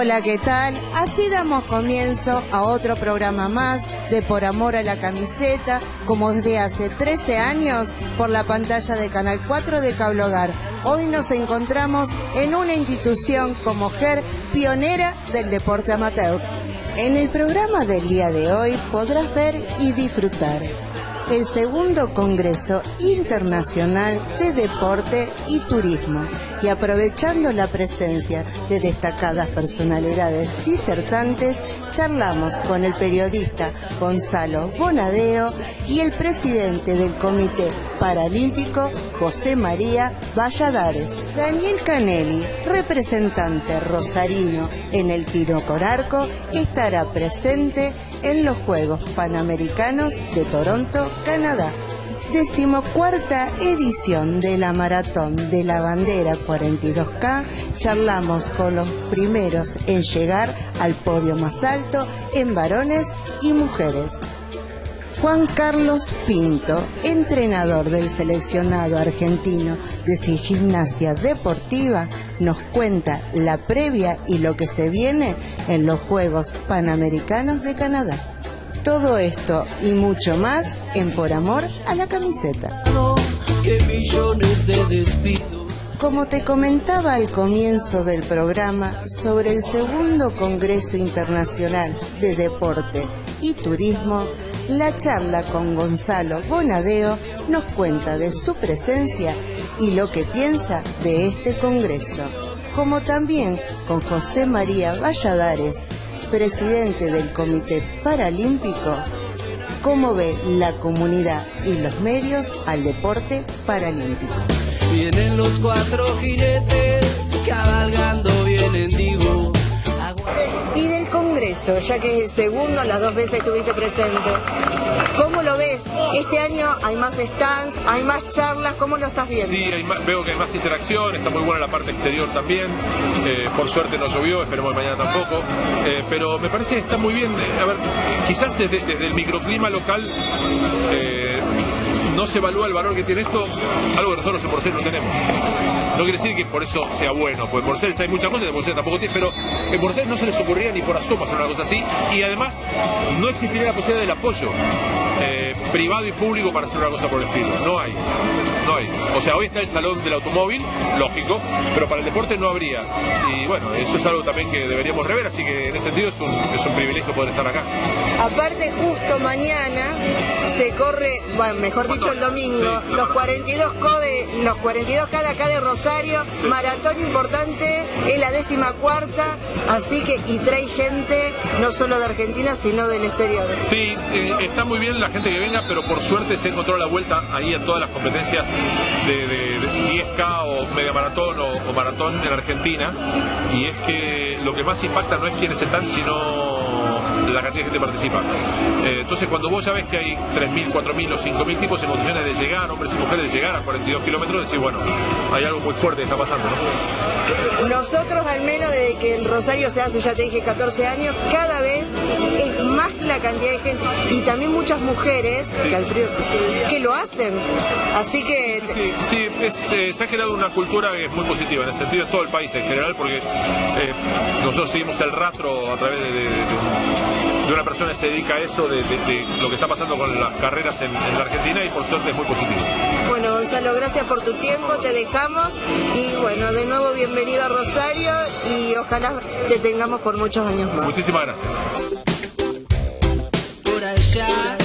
Hola, ¿qué tal? Así damos comienzo a otro programa más de Por Amor a la Camiseta, como desde hace 13 años por la pantalla de Canal 4 de Cable Hogar. Hoy nos encontramos en una institución como mujer pionera del deporte amateur. En el programa del día de hoy podrás ver y disfrutar el segundo Congreso Internacional de Deporte y Turismo y aprovechando la presencia de destacadas personalidades disertantes, charlamos con el periodista Gonzalo Bonadeo y el presidente del Comité Paralímpico José María Valladares. Daniel Canelli, representante rosarino en el tiro con arco, estará presente en los Juegos Panamericanos de Toronto, Canadá. Decimocuarta edición de la Maratón de la Bandera 42K, charlamos con los primeros en llegar al podio más alto en varones y mujeres. Juan Carlos Pinto, entrenador del seleccionado argentino de gimnasia deportiva, nos cuenta la previa y lo que se viene en los Juegos Panamericanos de Canadá. Todo esto y mucho más en Por Amor a la Camiseta. Como te comentaba al comienzo del programa sobre el segundo Congreso Internacional de Deporte y Turismo, la charla con Gonzalo Bonadeo nos cuenta de su presencia y lo que piensa de este Congreso, como también con José María Valladares, presidente del Comité Paralímpico, cómo ve la comunidad y los medios al deporte paralímpico. Vienen los cuatro jinetes cabalgando, vienen digo y del Congreso, ya que es el segundo, las dos veces estuviste presente. Este año hay más stands, hay más charlas, ¿cómo lo estás viendo? Sí, veo que hay más interacción, está muy buena la parte exterior también. Eh, por suerte no llovió, esperemos mañana tampoco. Eh, pero me parece que está muy bien. Eh, a ver, quizás desde, el microclima local no se evalúa el valor que tiene esto, algo que nosotros en Porcel no tenemos. No quiere decir que por eso sea bueno, pues en Porcel hay muchas cosas, de Porcel tampoco tiene, pero en Porcel no se les ocurría ni por asomo hacer una cosa así, y además no existiría la posibilidad del apoyo eh, privado y público para hacer una cosa por el estilo. No hay, no hay. O sea, hoy está el salón del automóvil, lógico, pero para el deporte no habría. Y bueno, eso es algo también que deberíamos rever, así que en ese sentido es un, es un privilegio poder estar acá. Aparte, justo mañana se corre, bueno, mejor dicho el domingo, los 42 K de, los 42 K acá de Rosario, maratón importante, es la décima cuarta, así que y trae gente no solo de Argentina, sino del exterior. Sí, eh, está muy bien la gente que venga, pero por suerte se encontró la vuelta ahí en todas las competencias de, 10K o media maratón o, o maratón en Argentina, y es que lo que más impacta no es quienes están, sino la cantidad de gente participa. Eh, entonces, cuando vos ya ves que hay 3.000, 4.000 o 5.000 tipos en condiciones de llegar, hombres y mujeres de llegar a 42 kilómetros, decís, bueno, hay algo muy fuerte que está pasando, ¿no? Nosotros, al menos desde que en Rosario se hace, ya te dije, 14 años, cada vez es más la cantidad de gente y también muchas mujeres que, lo hacen. Así que. Sí, eh, se ha generado una cultura que es muy positiva, en el sentido de todo el país en general, porque eh, nosotros seguimos el rastro a través de de una persona que se dedica a eso, de, lo que está pasando con las carreras en, la Argentina y por suerte es muy positivo. Bueno, Gonzalo, gracias por tu tiempo, te dejamos y bueno, de nuevo bienvenido a Rosario y ojalá te tengamos por muchos años más. Muchísimas gracias. Por allá,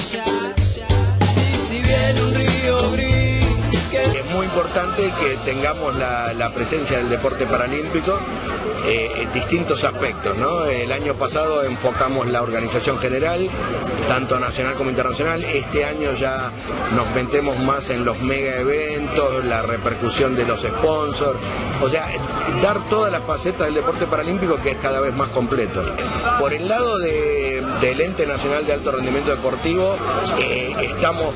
importante que tengamos la, presencia del deporte paralímpico eh, en distintos aspectos. El año pasado enfocamos la organización general, tanto nacional como internacional. Este año ya nos metemos más en los mega eventos, la repercusión de los sponsors. O sea, dar todas las facetas del deporte paralímpico que es cada vez más completo. Por el lado del ente nacional de alto rendimiento deportivo, eh, estamos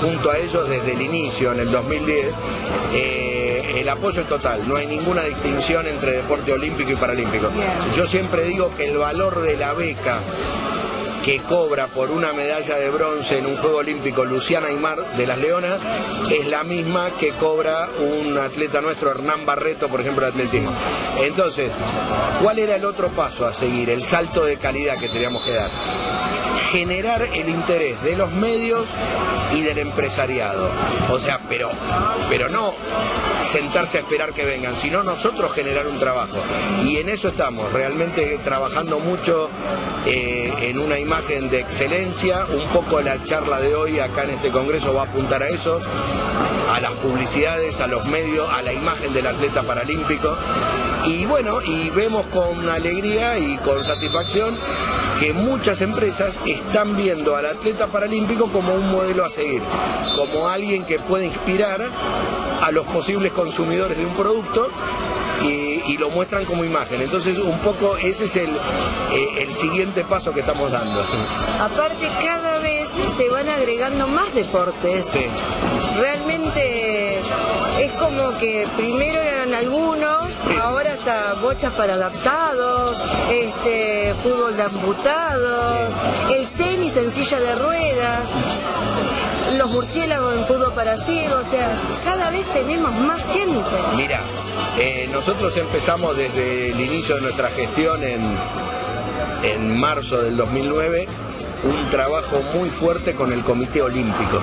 junto a ellos desde el inicio, en el 2010. Eh, el apoyo es total, no hay ninguna distinción entre deporte olímpico y paralímpico. Yo siempre digo que el valor de la beca que cobra por una medalla de bronce en un Juego Olímpico Luciana Aymar de las Leonas es la misma que cobra un atleta nuestro, Hernán Barreto, por ejemplo, de atletismo. Entonces, ¿cuál era el otro paso a seguir? El salto de calidad que teníamos que dar generar el interés de los medios y del empresariado. O sea, pero, pero no sentarse a esperar que vengan, sino nosotros generar un trabajo. Y en eso estamos, realmente trabajando mucho eh, en una imagen de excelencia. Un poco la charla de hoy acá en este Congreso va a apuntar a eso, a las publicidades, a los medios, a la imagen del atleta paralímpico. Y bueno, y vemos con alegría y con satisfacción que muchas empresas están viendo al atleta paralímpico como un modelo a seguir, como alguien que puede inspirar a los posibles consumidores de un producto y, lo muestran como imagen. Entonces, un poco ese es el, eh, el siguiente paso que estamos dando. Aparte, cada vez se van agregando más deportes. Realmente es como que primero eran algunos, ahora está bochas para adaptados, este fútbol de amputados, el tenis en silla de ruedas, los murciélagos en fútbol para ciegos, o sea, cada vez tenemos más gente. Mira, eh, nosotros empezamos desde el inicio de nuestra gestión en, en marzo del 2009 un trabajo muy fuerte con el Comité Olímpico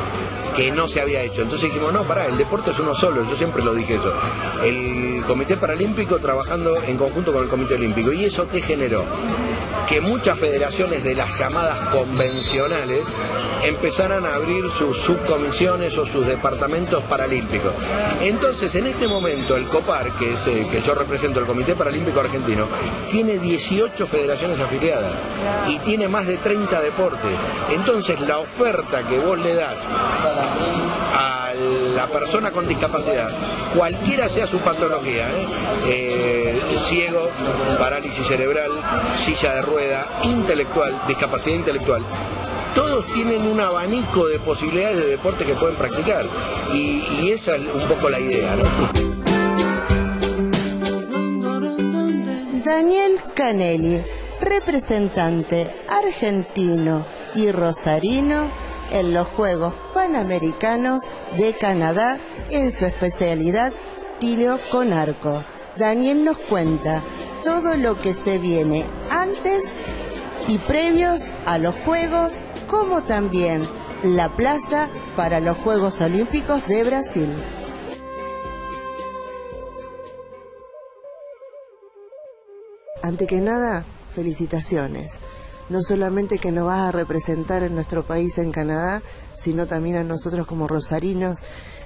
que no se había hecho. Entonces dijimos, no, pará, el deporte es uno solo, yo siempre lo dije eso. El Comité Paralímpico trabajando en conjunto con el Comité Olímpico. ¿Y eso qué generó? Que muchas federaciones de las llamadas convencionales empezaran a abrir sus subcomisiones o sus departamentos paralímpicos. Entonces, en este momento, el COPAR, que es eh, que yo represento, el Comité Paralímpico Argentino, tiene 18 federaciones afiliadas y tiene más de 30 deportes. Entonces, la oferta que vos le das a la persona con discapacidad, cualquiera sea su patología, ¿eh? Eh, ciego, parálisis cerebral, silla de rueda, intelectual, discapacidad intelectual, todos tienen un abanico de posibilidades de deporte que pueden practicar. Y, esa es un poco la idea. Daniel Canelli, representante argentino y rosarino en los Juegos Panamericanos de Canadá en su especialidad tiro con arco. Daniel nos cuenta todo lo que se viene antes y previos a los Juegos, como también la plaza para los Juegos Olímpicos de Brasil. Ante que nada, felicitaciones no solamente que nos vas a representar en nuestro país en Canadá, sino también a nosotros como rosarinos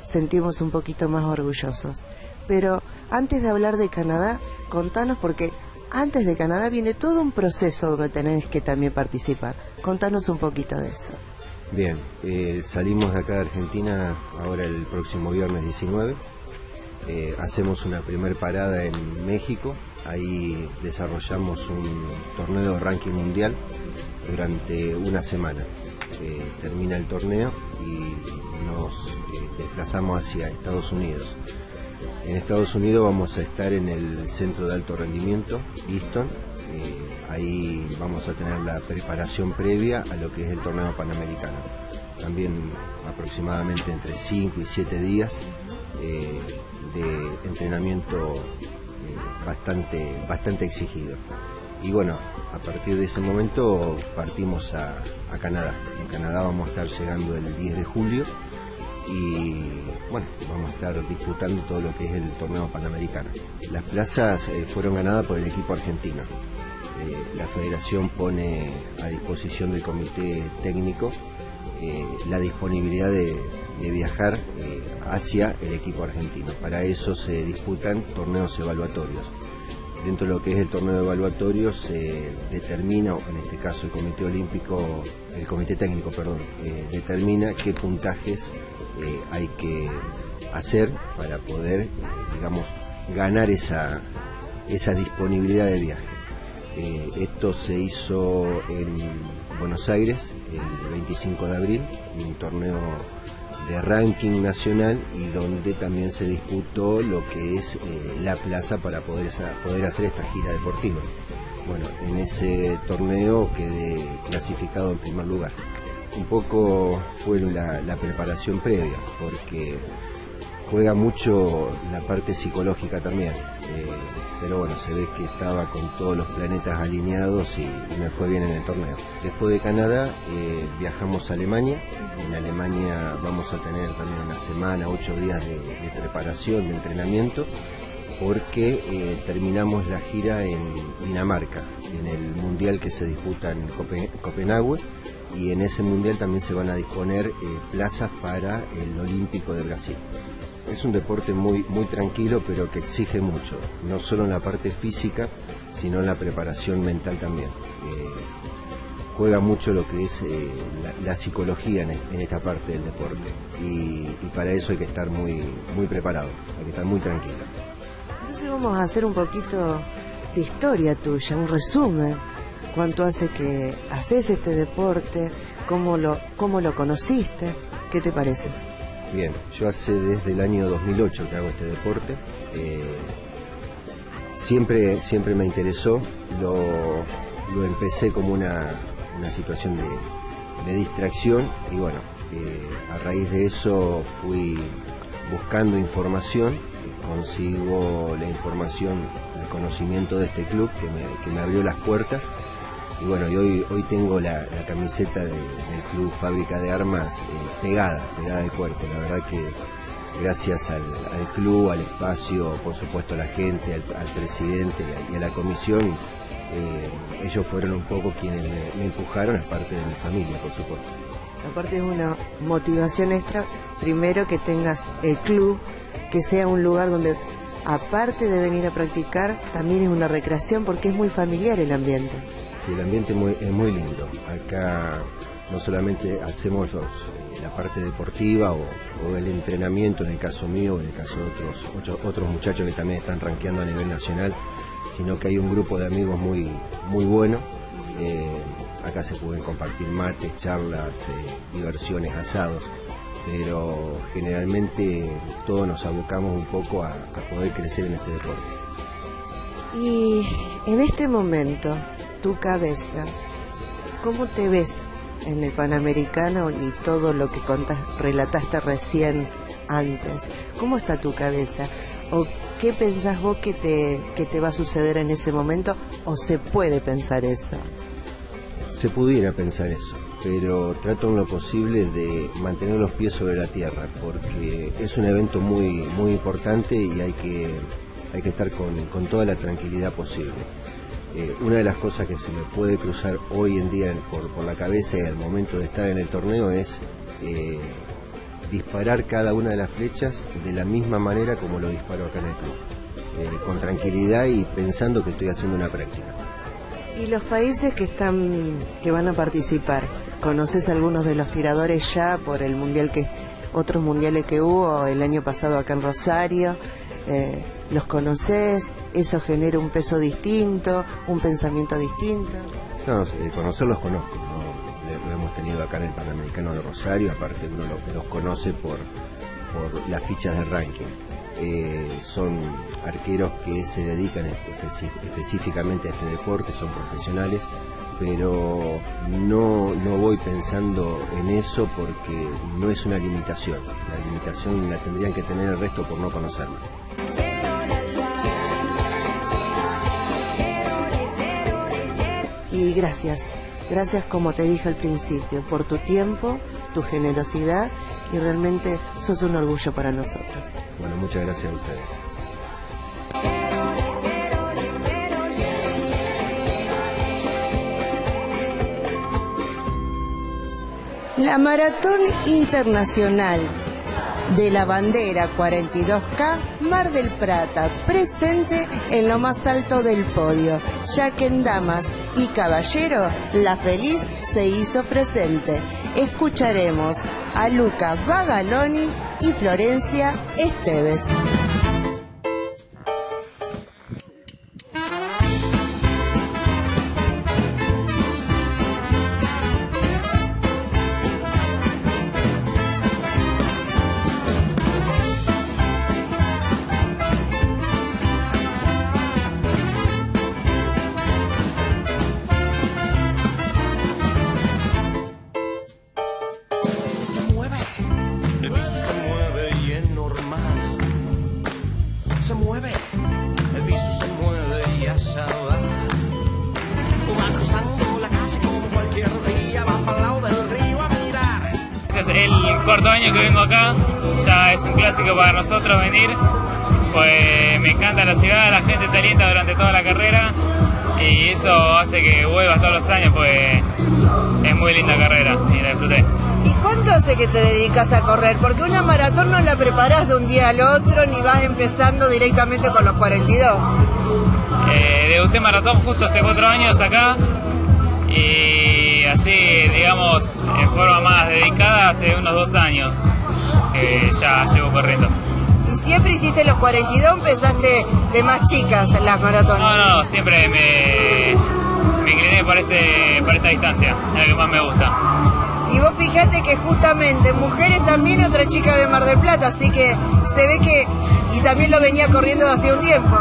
sentimos un poquito más orgullosos. Pero antes de hablar de Canadá, contanos porque antes de Canadá viene todo un proceso donde tenés que también participar. Contanos un poquito de eso. Bien, eh, salimos de acá de Argentina ahora el próximo viernes 19. Eh, hacemos una primer parada en México Ahí desarrollamos un torneo de ranking mundial durante una semana. Eh, termina el torneo y nos eh, desplazamos hacia Estados Unidos. En Estados Unidos vamos a estar en el centro de alto rendimiento, Easton. Eh, ahí vamos a tener la preparación previa a lo que es el torneo panamericano. También aproximadamente entre 5 y 7 días de entrenamiento bastante, bastante exigido. Y bueno, a partir de ese momento partimos a, Canadá. En Canadá vamos a estar llegando el 10 de julio y bueno, vamos a estar disputando todo lo que es el torneo panamericano. Las plazas eh, fueron ganadas por el equipo argentino. Eh, la federación pone a disposición del comité técnico eh, la disponibilidad de, viajar eh, hacia el equipo argentino. Para eso se disputan torneos evaluatorios. Dentro de lo que es el torneo evaluatorio se determina, en este caso el Comité Olímpico, el Comité Técnico, perdón, eh, determina qué puntajes hay que hacer para poder, digamos, ganar esa, esa disponibilidad de viaje. esto se hizo en Buenos Aires el 25 de abril, un torneo de ranking nacional y donde también se disputó lo que es eh, la plaza para poder, poder hacer esta gira deportiva. bueno, en ese torneo quedé clasificado en primer lugar. Un poco fue la, la preparación previa, porque juega mucho la parte psicológica también. Eh, pero bueno, se ve que estaba con todos los planetas alineados y, me fue bien en el torneo. Después de Canadá eh, viajamos a Alemania. En Alemania vamos a tener también una semana, ocho días de, preparación, de entrenamiento, porque eh, terminamos la gira en Dinamarca, en el mundial que se disputa en Copen- Copenhague. Y en ese mundial también se van a disponer plazas para el Olímpico de Brasil. Es un deporte muy, muy tranquilo, pero que exige mucho, no solo en la parte física, sino en la preparación mental también. Eh, juega mucho lo que es eh, la, psicología en, en esta parte del deporte y, y para eso hay que estar muy, muy preparado, hay que estar muy tranquilo. Entonces vamos a hacer un poquito de historia tuya, un resumen. ¿Cuánto hace que haces este deporte? ¿Cómo lo, cómo lo conociste? ¿Qué te parece? Bien, yo hace desde el año 2008 que hago este deporte. eh, siempre, siempre me interesó. Lo, lo empecé como una, una situación de, de distracción y bueno, eh, a raíz de eso fui buscando información, consigo la información, el conocimiento de este club que me, que me abrió las puertas y bueno, y hoy, hoy tengo la, camiseta de- del Club Fábrica de Armas eh, pegada, pegada al cuerpo. La verdad que gracias al, club, al espacio, por supuesto a la gente, al, presidente y a, y a la comisión, eh, ellos fueron un poco quienes me, me empujaron, aparte de mi familia, por supuesto. Aparte es una motivación extra, primero que tengas el club, que sea un lugar donde aparte de venir a practicar, también es una recreación porque es muy familiar el ambiente. Sí, el ambiente es muy lindo. Acá no solamente hacemos los- la parte deportiva o, el entrenamiento, en el caso mío, en el caso de otros, otros, muchachos que también están rankeando a nivel nacional, sino que hay un grupo de amigos muy, muy bueno. Eh, acá se pueden compartir mates, charlas, eh, diversiones, asados, pero generalmente todos nos abocamos un poco a poder crecer en este deporte. Y en este momento, tu cabeza, ¿cómo te ves en el Panamericano y todo lo que contas, relataste recién antes? ¿Cómo está tu cabeza? ¿O qué pensás vos que te, que te va a suceder en ese momento? ¿O se puede pensar eso? Se pudiera pensar eso, pero trato en lo posible de mantener los pies sobre la tierra, porque es un evento muy, muy importante y hay que, hay que estar con, con toda la tranquilidad posible. Eh, una de las cosas que se me puede cruzar hoy en día por, por la cabeza y al momento de estar en el torneo es eh, disparar cada una de las flechas de la misma manera como lo disparo acá en el club, eh, con tranquilidad y pensando que estoy haciendo una práctica. Y los países que están, que van a participar, ¿conoces algunos de los tiradores ya por el mundial que, otros mundiales que hubo el año pasado acá en Rosario? Eh, ¿Los conoces? ¿Eso genera un peso distinto, un pensamiento distinto? No, eh, conocerlos conozco, ¿no? Lo hemos tenido acá en el Panamericano de Rosario, aparte uno lo- los conoce por, por las fichas de ranking. Eh, son arqueros que se dedican espe- específicamente a este deporte, son profesionales, pero no, no voy pensando en eso porque no es una limitación. La limitación la tendrían que tener el resto por no conocerlo. Y gracias, gracias como te dije al principio, por tu tiempo, tu generosidad y realmente sos un orgullo para nosotros. Bueno, muchas gracias a ustedes. La Maratón Internacional de la Bandera 42K Mar del Plata, presente en lo más alto del podio, ya que en Damas y Caballero la feliz se hizo presente. Escucharemos a Luca Bagaloni y Florencia Esteves. Es un clásico para nosotros venir, pues me encanta la ciudad, la gente está linda durante toda la carrera y eso hace que vuelvas todos los años, pues es muy linda carrera y la disfruté. ¿Y cuánto hace que te dedicas a correr? Porque una maratón no la preparás de un día al otro ni vas empezando directamente con los 42. Eh, debuté maratón justo hace cuatro años acá y así, digamos, en forma más dedicada hace unos dos años que ya llevo corriendo. ¿Y siempre hiciste los 42 empezaste de más chicas en las maratones? No, no, siempre me, me incliné ese, por esta distancia, es la que más me gusta. Y vos fijate que justamente mujeres también otra chica de Mar del Plata, así que se ve que, y también lo venía corriendo hace un tiempo.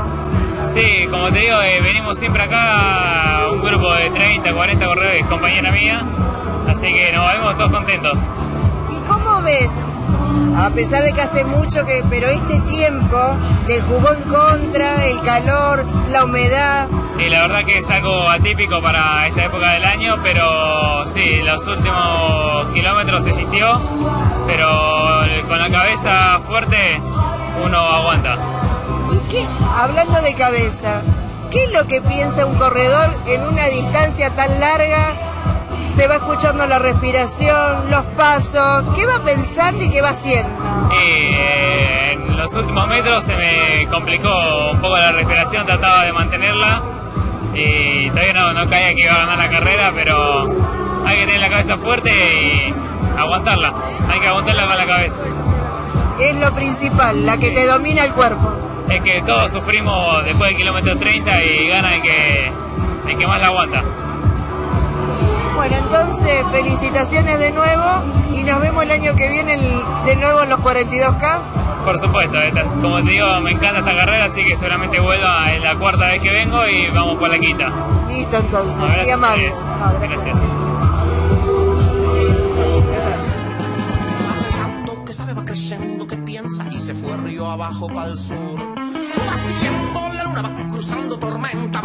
Sí, como te digo, eh, venimos siempre acá, un grupo de 30, 40 corredores, compañera mía, así que nos vemos todos contentos. ¿Y cómo ves? A pesar de que hace mucho que, pero este tiempo le jugó en contra, el calor, la humedad. Y la verdad que es algo atípico para esta época del año, pero sí, los últimos kilómetros se sintió, pero con la cabeza fuerte uno aguanta. ¿Y qué? Hablando de cabeza, ¿qué es lo que piensa un corredor en una distancia tan larga? Se va escuchando la respiración, los pasos, ¿qué va pensando y qué va haciendo? Eh, en los últimos metros se me complicó un poco la respiración, trataba de mantenerla y todavía no, no caía que iba a ganar la carrera, pero hay que tener la cabeza fuerte y aguantarla, hay que aguantarla con la cabeza. Es lo principal, la que te domina el cuerpo. Es que todos sufrimos después del kilómetro 30 y gana el que, el que más la aguanta. Bueno, entonces felicitaciones de nuevo y nos vemos el año que viene el- de nuevo en los 42K. Por supuesto, esta- como te digo, me encanta esta carrera, así que seguramente vuelva en la cuarta vez que vengo y vamos por la quinta. Listo entonces, ustedes. No, gracias. Gracias. pensando que sabe va creciendo, que piensa y se fue río abajo para el sur. Va siguiendo la luna, va cruzando tormenta,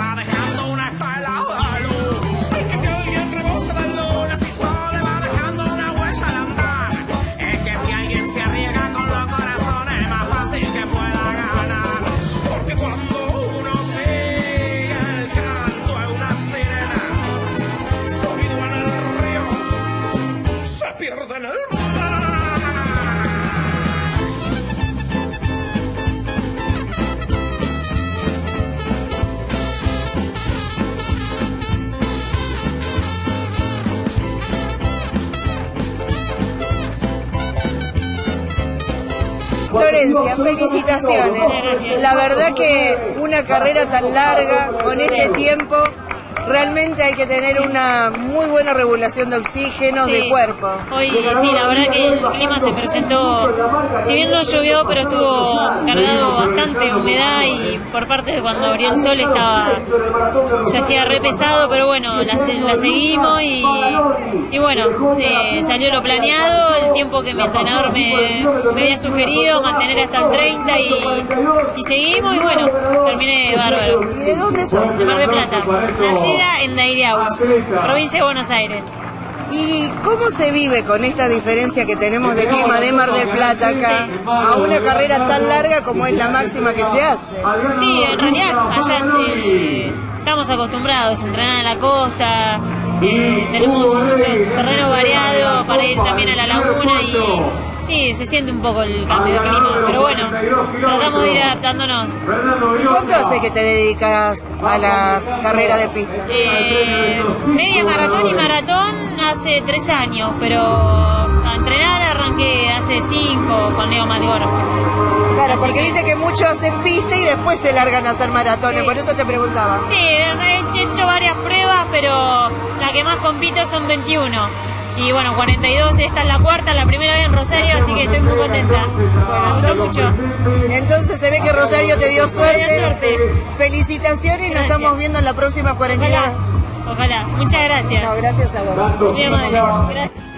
Florencia, felicitaciones. La verdad que una carrera tan larga, con este tiempo, realmente hay que tener una muy buena regulación de oxígeno, de Sí. cuerpo. Hoy sí, la verdad que el clima se presentó, si bien no llovió, pero estuvo cargado bastante humedad y por parte de cuando abrió el sol estaba, se hacía re pesado, pero bueno, la, se- la seguimos y, y bueno, eh, salió lo planeado, el tiempo que mi entrenador me, me había sugerido, mantener hasta el 30 y, y seguimos y bueno, terminé bárbaro. ¿Y de dónde sos? De Mar del Plata, en Dairiaus, provincia de Buenos Aires. ¿Y cómo se vive con esta diferencia que tenemos de clima de Mar del Plata acá a una carrera tan larga como es la máxima que se hace? Sí, en realidad allá eh, estamos acostumbrados a entrenar en la costa, eh, tenemos mucho terreno variado para ir también a la laguna y sí, se siente un poco el cambio de clima, pero bueno, tratamos de ir adaptándonos. ¿Y cuánto hace que te dedicas a las carreras de pista? Eh, media maratón y maratón hace tres años, pero a entrenar arranqué hace cinco con Leo Malgor. Claro, porque viste que muchos hacen pista y después se largan a hacer maratones, por eso te preguntaba. Sí, he hecho varias pruebas, pero la que más compito son 21. Y bueno, 42, esta es la cuarta, la primera vez en Rosario, así que estoy muy contenta. Bueno, Me gustó mucho. entonces se ve que Rosario te dio suerte. suerte. Felicitaciones y nos Gracias. estamos viendo en la próxima 42. Ojalá, ojalá. Muchas gracias. No, gracias a vos. Muy amable. Gracias.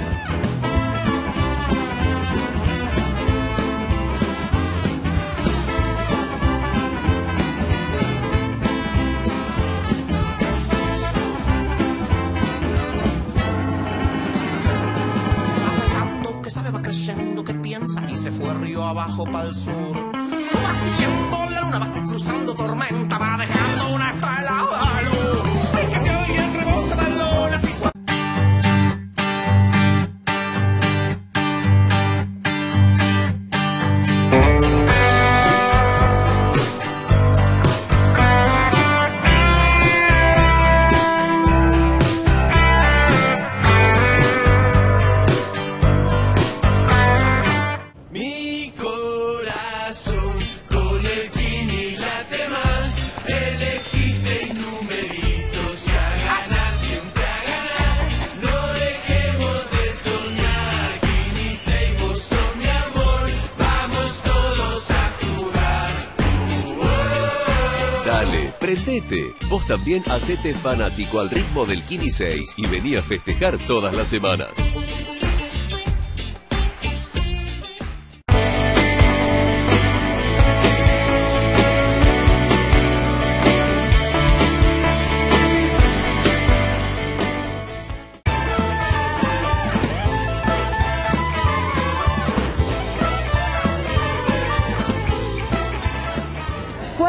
Abajo para el sur. También hacete fanático al ritmo del Kini 6 y vení a festejar todas las semanas.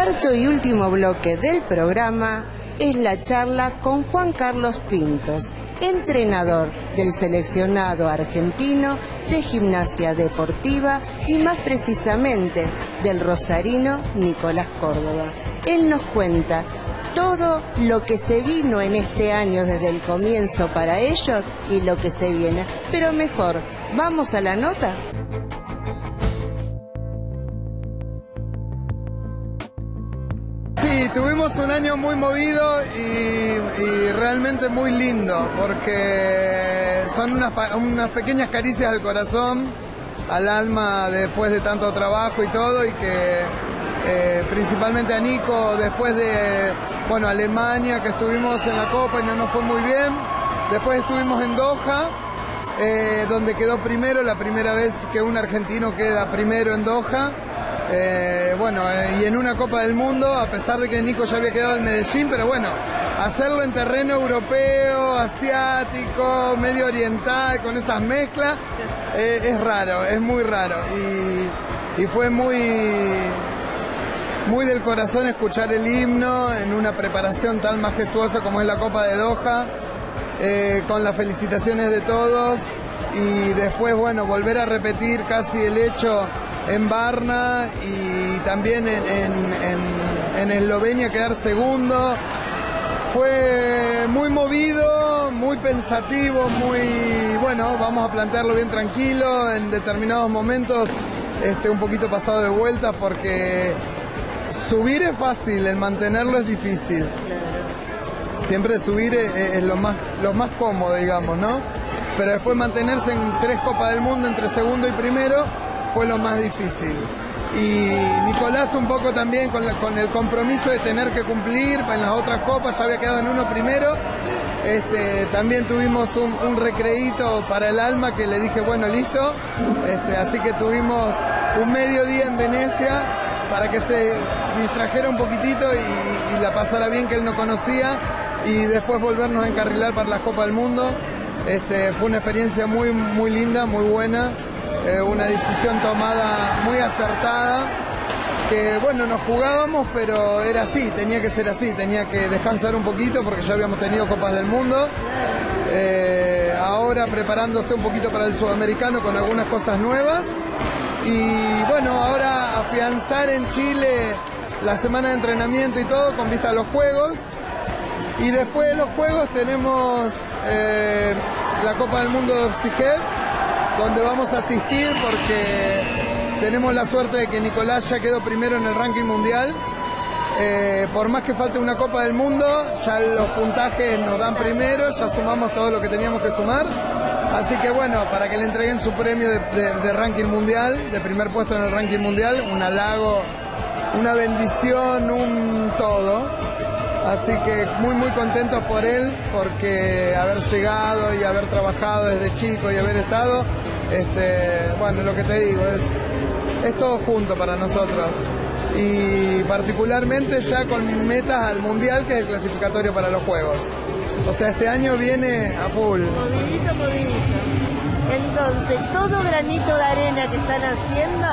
Cuarto y último bloque del programa es la charla con Juan Carlos Pintos, entrenador del seleccionado argentino de gimnasia deportiva y más precisamente del rosarino Nicolás Córdoba. Él nos cuenta todo lo que se vino en este año desde el comienzo para ellos y lo que se viene. Pero mejor, ¿vamos a la nota? Tuvimos un año muy movido y, realmente muy lindo, porque son unas pequeñas caricias al corazón, al alma después de tanto trabajo y todo, y que eh, principalmente a Nico, después de, bueno, Alemania, que estuvimos en la Copa y no nos fue muy bien, después estuvimos en Doha, eh, donde quedó primero, la primera vez que un argentino queda primero en Doha. Eh, bueno, eh, y en una Copa del Mundo, a pesar de que Nico ya había quedado en Medellín, pero bueno, hacerlo en terreno europeo, asiático, medio oriental, con esas mezclas, eh, es raro, es muy raro. Y, y fue muy, muy del corazón escuchar el himno en una preparación tan majestuosa como es la Copa de Doha, con las felicitaciones de todos y después, bueno, volver a repetir casi el hecho en Varna y también en, en- en- en Eslovenia quedar segundo. Fue muy movido, muy pensativo, muy bueno, vamos a plantearlo bien tranquilo, en determinados momentos este, un poquito pasado de vuelta porque subir es fácil, el mantenerlo es difícil. Siempre subir es, es lo, más, lo más cómodo, digamos, ¿no? Pero después mantenerse en tres Copas del Mundo entre segundo y primero fue lo más difícil. Y Nicolás un poco también con, el compromiso de tener que cumplir en las otras copas, ya había quedado en uno primero. Este, también tuvimos un, un recreíto para el alma que le dije, bueno, listo. Este, así que tuvimos un mediodía en Venecia para que se distrajera un poquitito y, y la pasara bien que él no conocía y después volvernos a encarrilar para la Copa del Mundo. Este, fue una experiencia muy, muy linda, muy buena, eh, una decisión tomada muy acertada, que bueno, nos jugábamos, pero era así, tenía que ser así, tenía que descansar un poquito porque ya habíamos tenido Copas del Mundo. Eh, ahora preparándose un poquito para el sudamericano con algunas cosas nuevas. Y bueno, ahora afianzar en Chile la semana de entrenamiento y todo con vista a los Juegos. Y después de los Juegos tenemos eh, la Copa del Mundo de Oxygen, donde vamos a asistir porque tenemos la suerte de que Nicolás ya quedó primero en el ranking mundial. Eh, por más que falte una Copa del Mundo, ya los puntajes nos dan primero, ya sumamos todo lo que teníamos que sumar. Así que bueno, para que le entreguen su premio de, ranking mundial, de primer puesto en el ranking mundial, un halago, una bendición, un todo. Así que muy muy contentos por él, porque haber llegado y haber trabajado desde chico y haber estado, este, bueno, lo que te digo, es, es todo junto para nosotros. Y particularmente ya con metas al Mundial, que es el clasificatorio para los Juegos. O sea, este año viene a full. Entonces, todo granito de arena que están haciendo,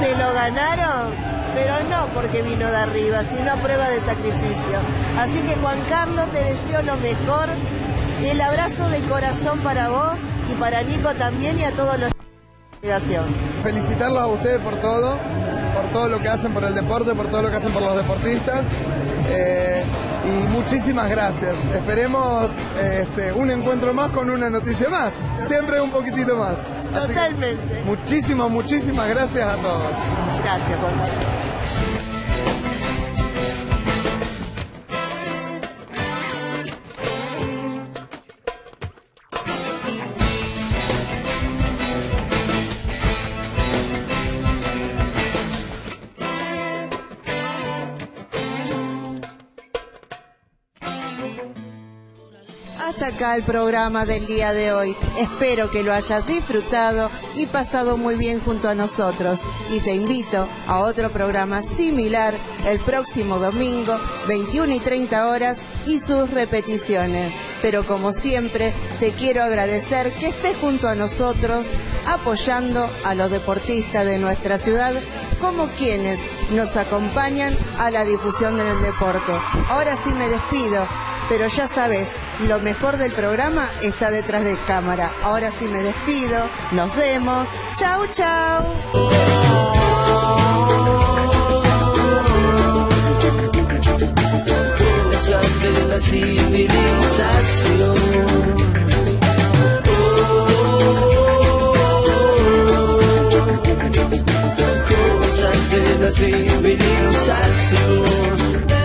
se lo ganaron, pero no porque vino de arriba, sino a prueba de sacrificio. Así que Juan Carlos, te deseo lo mejor, el abrazo de corazón para vos y para Nico también y a todos los. Felicitarlos a ustedes por todo, por todo lo que hacen por el deporte, por todo lo que hacen por los deportistas. Eh, y muchísimas gracias. Esperemos este, un encuentro más con una noticia más. Siempre un poquitito más. Así que Totalmente. muchísimas, muchísimas gracias a todos. Gracias, Juan acá el programa del día de hoy. Espero que lo hayas disfrutado y pasado muy bien junto a nosotros. Y te invito a otro programa similar el próximo domingo, 21 y 30 horas, y sus repeticiones. Pero como siempre, te quiero agradecer que estés junto a nosotros apoyando a los deportistas de nuestra ciudad como quienes nos acompañan a la difusión del deporte. Ahora sí me despido, pero ya sabes, lo mejor del programa está detrás de cámara. Ahora sí me despido, nos vemos. Chau, chau. De la civilización. Cosas de la civilización.